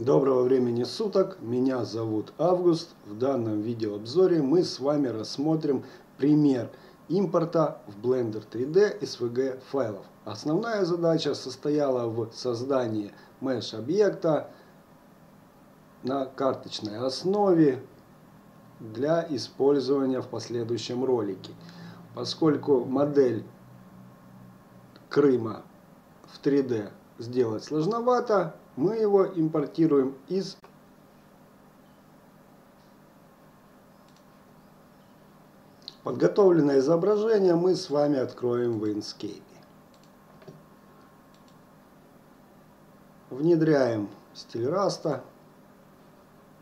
Доброго времени суток, меня зовут Август. В данном видеообзоре мы с вами рассмотрим пример импорта в Blender 3D SVG файлов. Основная задача состояла в создании mesh объекта на карточной основе для использования в последующем ролике. Поскольку модель Крыма в 3D сделать сложновато, мы его импортируем из Подготовленное изображение мы с вами откроем в Inkscape. Внедряем стиль раста,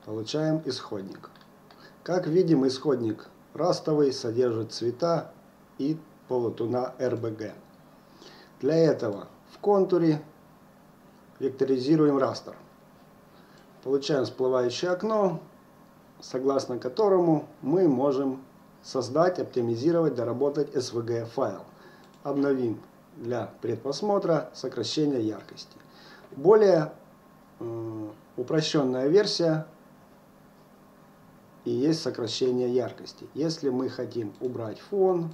получаем исходник. Как видим, исходник растовый содержит цвета и полутона RBG. Для этого в контуре векторизируем растер. Получаем всплывающее окно, согласно которому мы можем создать, оптимизировать, доработать SVG файл. Обновим для предпросмотра сокращение яркости. Более э, упрощенная версия и есть сокращение яркости. Если мы хотим убрать фон,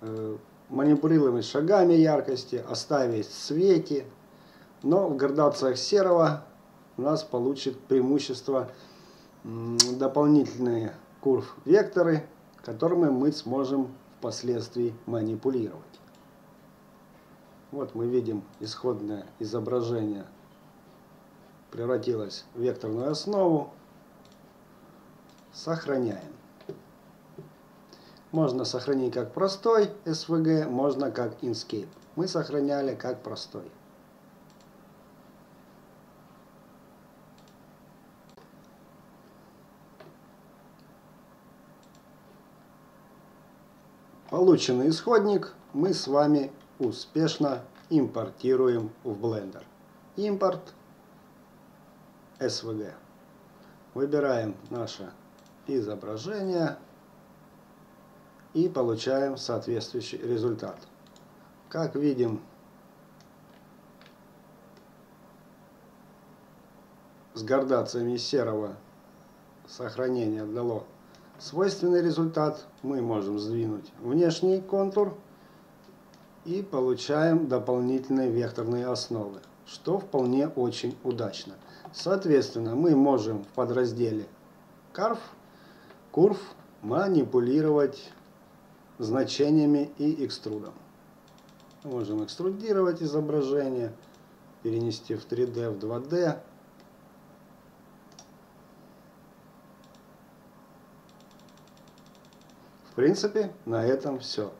э, манипулируем шагами яркости, оставить в свете, но в градациях серого у нас получит преимущество дополнительные курв векторы, которыми мы сможем впоследствии манипулировать. Вот мы видим исходное изображение превратилось в векторную основу. Сохраняем. Можно сохранить как простой SVG, можно как Inkscape. Мы сохраняли как простой. Полученный исходник мы с вами успешно импортируем в Blender. Импорт SVG. Выбираем наше изображение и получаем соответствующий результат. Как видим, с градациями серого сохранение дало свойственный результат. Мы можем сдвинуть внешний контур и получаем дополнительные векторные основы, что вполне очень удачно. Соответственно, мы можем в подразделе Curve, Curve манипулировать значениями и экструдом. Можем экструдировать изображение, перенести в 3D, в 2D. Принципе, на этом все.